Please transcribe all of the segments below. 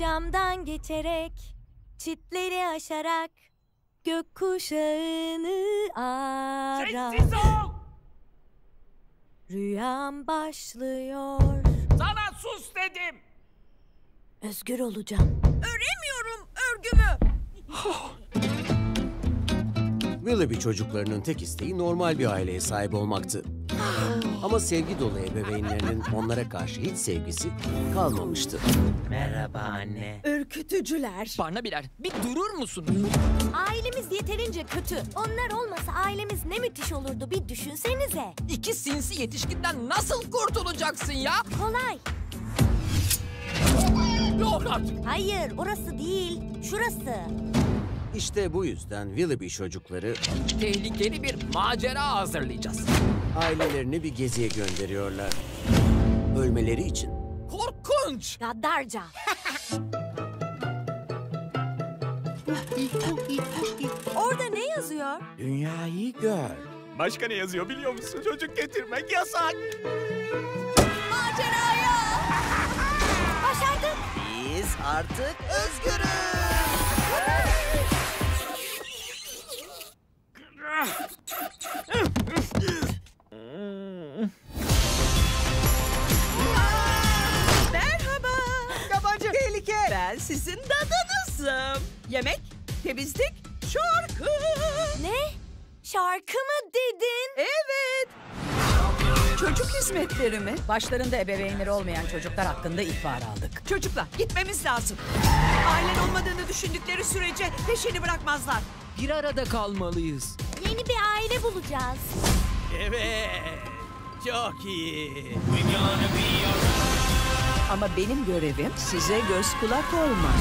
Rüyamdan geçerek, çitleri aşarak, gökkuşağını ara. Sessiz ol! Rüyam başlıyor. Sana sus dedim. Özgür olacağım. Öremiyorum örgümü. Willoughby çocuklarının tek isteği normal bir aileye sahip olmaktı. Ama sevgi dolu ebeveynlerinin onlara karşı hiç sevgisi kalmamıştı. Merhaba anne. Ürkütücüler. Barnabiler bir durur musunuz? Ailemiz yeterince kötü. Onlar olmasa ailemiz ne müthiş olurdu bir düşünsenize. İki sinsi yetişkinden nasıl kurtulacaksın ya? Kolay. Artık. Hayır orası değil. Şurası. İşte bu yüzden Willoughby çocukları Tehlikeli bir macera hazırlayacağız. Ailelerini bir geziye gönderiyorlar. Ölmeleri için. Korkunç. Gaddarca. Orada ne yazıyor? Dünyayı gör. Başka ne yazıyor biliyor musun? Çocuk getirmek yasak. Maceraya. Başardık. Biz artık özgürüz. Ben sizin dadınızım. Yemek, temizlik, şarkı. Ne? Şarkı mı dedin? Evet. Çocuk hizmetleri mi? Başlarında ebeveynleri olmayan çocuklar hakkında ihbar aldık. Çocuklar gitmemiz lazım. Ailen olmadığını düşündükleri sürece peşini bırakmazlar. Bir arada kalmalıyız. Yeni bir aile bulacağız. Evet. Çok iyi. Ama benim görevim size göz kulak olmak.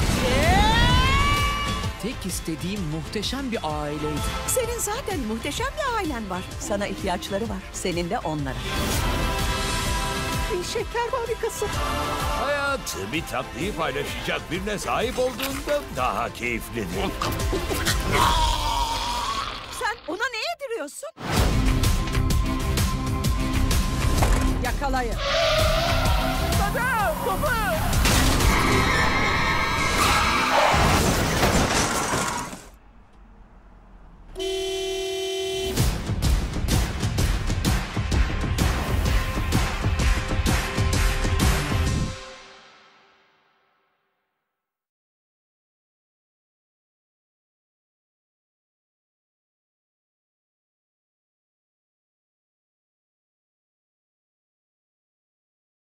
Tek istediğim muhteşem bir aileydi. Senin zaten muhteşem bir ailen var. Sana ihtiyaçları var. Senin de onlara. Bir şeker fabrikası. Hayat bir tatlıyı paylaşacak birine sahip olduğunda daha keyiflidir. Sen ona ne yediriyorsun? Yakalayın. over!